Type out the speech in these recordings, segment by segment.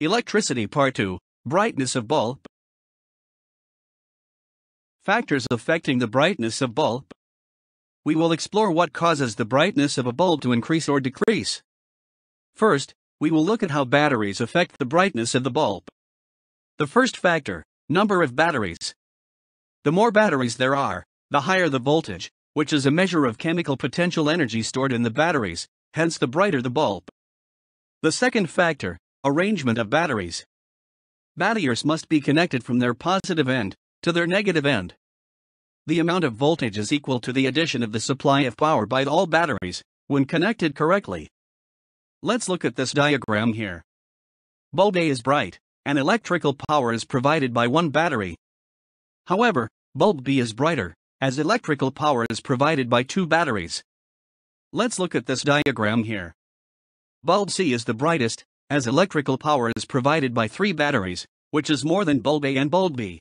Electricity Part 2 Brightness of bulb. Factors affecting the brightness of bulb. We will explore what causes the brightness of a bulb to increase or decrease. First, we will look at how batteries affect the brightness of the bulb. The first factor number of batteries. The more batteries there are, the higher the voltage, which is a measure of chemical potential energy stored in the batteries, hence the brighter the bulb. The second factor arrangement of batteries. Batteries must be connected from their positive end to their negative end. The amount of voltage is equal to the addition of the supply of power by all batteries when connected correctly. Let's look at this diagram here. Bulb A is bright, and electrical power is provided by one battery. However, bulb B is brighter, as electrical power is provided by two batteries. Let's look at this diagram here. Bulb C is the brightest, as electrical power is provided by three batteries, which is more than bulb A and bulb B.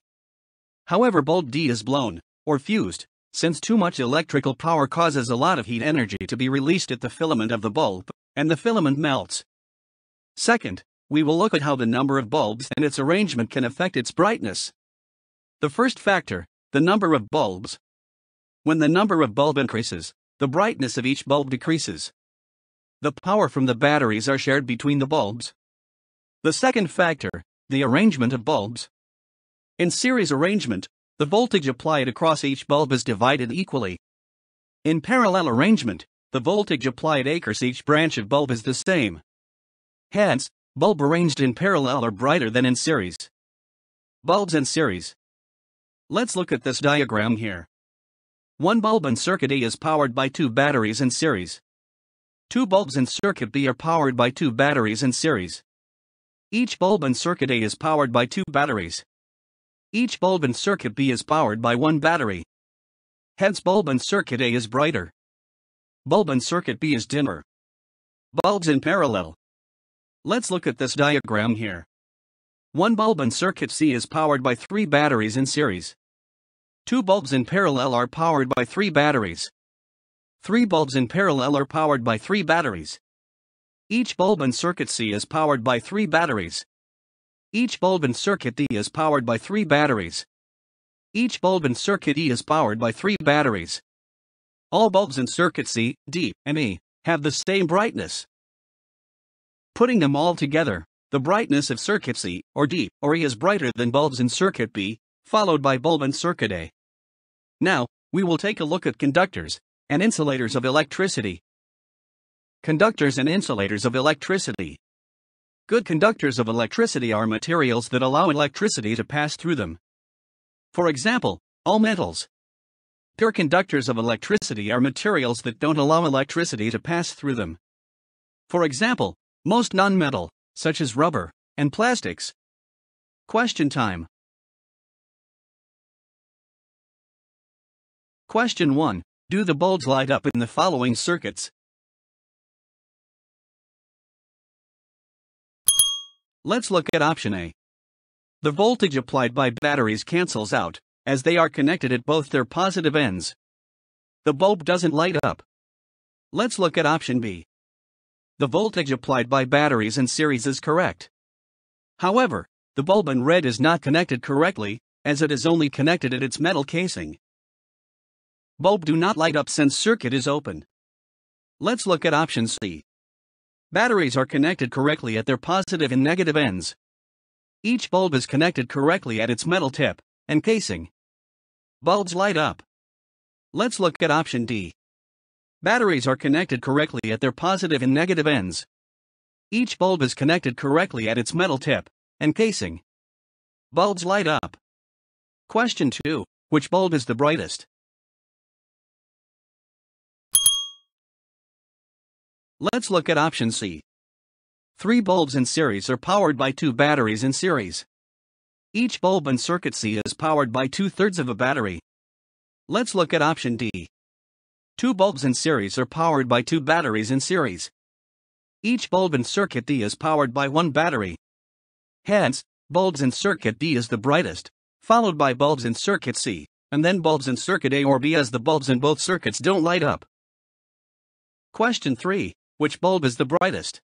However, bulb D is blown, or fused, since too much electrical power causes a lot of heat energy to be released at the filament of the bulb, and the filament melts. Second, we will look at how the number of bulbs and its arrangement can affect its brightness. The first factor, the number of bulbs. When the number of bulb increases, the brightness of each bulb decreases. The power from the batteries are shared between the bulbs. The second factor, the arrangement of bulbs. In series arrangement, the voltage applied across each bulb is divided equally. In parallel arrangement, the voltage applied across each branch of bulb is the same. Hence, bulb arranged in parallel are brighter than in series. Bulbs in series. Let's look at this diagram here. One bulb in circuit A is powered by two batteries in series. Two bulbs in circuit B are powered by two batteries in series. Each bulb in circuit A is powered by two batteries. Each bulb in circuit B is powered by one battery. Hence bulb in circuit A is brighter. Bulb in circuit B is dimmer. Bulbs in parallel. Let's look at this diagram here. One bulb in circuit C is powered by three batteries in series. Two bulbs in parallel are powered by three batteries. Three bulbs in parallel are powered by three batteries. Each bulb in circuit C is powered by three batteries. Each bulb in circuit D is powered by three batteries. Each bulb in circuit E is powered by three batteries. All bulbs in circuit C, D, and E have the same brightness. Putting them all together, the brightness of circuit C, or D, or E is brighter than bulbs in circuit B, followed by bulb in circuit A. Now, we will take a look at conductors, and insulators of electricity. Conductors and insulators of electricity. Good conductors of electricity are materials that allow electricity to pass through them. For example, all metals. Pure conductors of electricity are materials that don't allow electricity to pass through them. For example, most nonmetal, such as rubber and plastics. Question time. Question 1 do the bulbs light up in the following circuits? Let's look at option A. The voltage applied by batteries cancels out, as they are connected at both their positive ends. The bulb doesn't light up. Let's look at option B. The voltage applied by batteries in series is correct. However, the bulb in red is not connected correctly, as it is only connected at its metal casing. Bulb do not light up since circuit is open. Let's look at option C. Batteries are connected correctly at their positive and negative ends. Each bulb is connected correctly at its metal tip and casing. Bulbs light up. Let's look at option D. Batteries are connected correctly at their positive and negative ends. Each bulb is connected correctly at its metal tip and casing. Bulbs light up. Question 2. Which bulb is the brightest? Let's look at option C. Three bulbs in series are powered by two batteries in series. Each bulb in circuit C is powered by two thirds of a battery. Let's look at option D. Two bulbs in series are powered by two batteries in series. Each bulb in circuit D is powered by one battery. Hence, bulbs in circuit D is the brightest, followed by bulbs in circuit C, and then bulbs in circuit A or B as the bulbs in both circuits don't light up. Question 3. Which bulb is the brightest?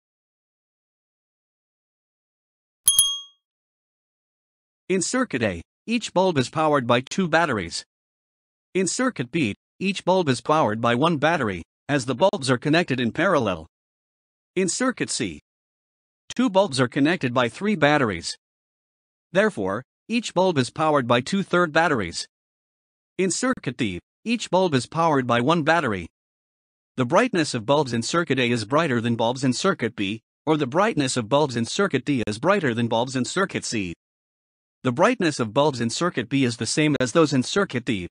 In circuit A, each bulb is powered by two batteries. In circuit B, each bulb is powered by one battery, as the bulbs are connected in parallel. In circuit C, two bulbs are connected by three batteries. Therefore, each bulb is powered by two third batteries. In circuit D, each bulb is powered by one battery. The brightness of bulbs in circuit A is brighter than bulbs in circuit B, or the brightness of bulbs in circuit D is brighter than bulbs in circuit C. The brightness of bulbs in circuit B is the same as those in circuit D,